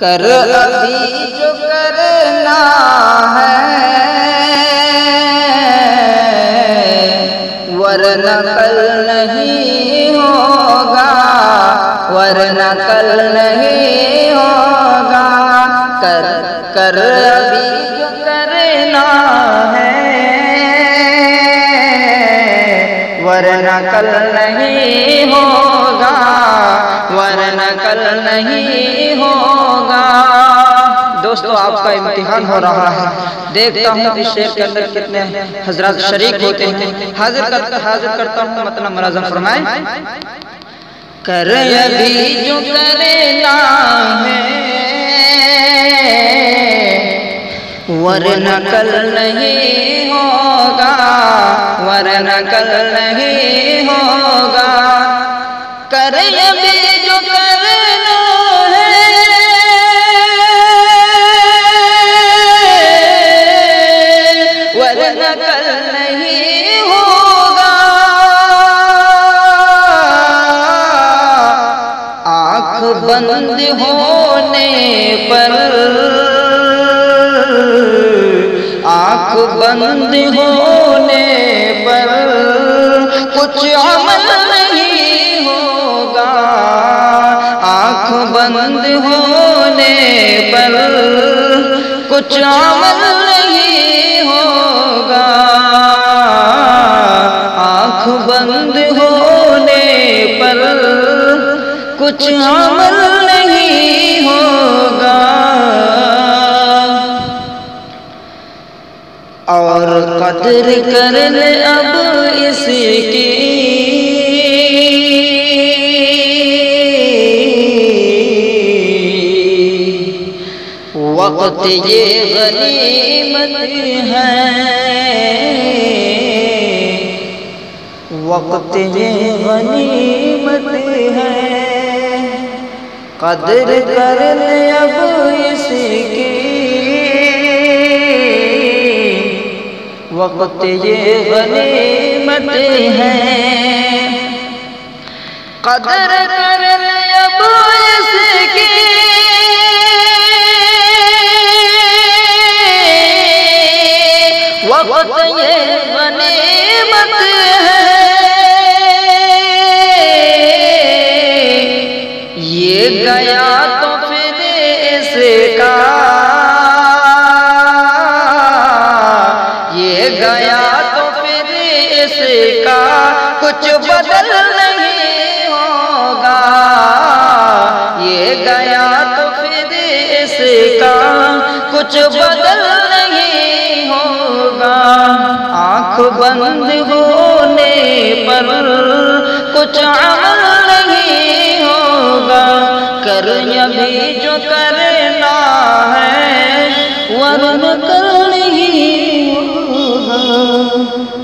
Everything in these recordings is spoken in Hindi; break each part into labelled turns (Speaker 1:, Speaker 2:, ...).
Speaker 1: कर अभी जो करना है। वरना कल नहीं होगा, वरना कल नहीं होगा। कर कर अभी जो करना है। वरना कल नहीं होगा वरना कल नहीं होगा। दोस्तों, आपका इम्तिहान हो रहा है। देखता हूँ इस शेर के अंदर कितने हज़रत शरीक होते हैं। हाजिर करता हाजिर करता हूँ मतलब मुलाजम फरमाए। कर अभी जो करना है वरना कल नहीं होगा वरना कल नहीं होगा। कर अभी जो करना है वरना कल नहीं होगा। आँख बंद होने पर आँख बंद होने पर कुछ अमल बंद होने पर कुछ अमल नहीं होगा। आँख बंद होने पर कुछ अमल नहीं होगा। और कदर कर ले अब इसकी वक्त ये गनीमत है। वक्त ये गनीमत है। कदर कर ले अब इसकी। वक्त ये गनीमत है। कदर कर ले अब इसकी। कुछ बदल नहीं होगा। ये गया तो फिर इसका कुछ बदल नहीं होगा। आँख बंद होने पर कुछ अमल नहीं होगा। कर अभी जो करना है, वरन कर नहीं होगा।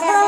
Speaker 1: Bye.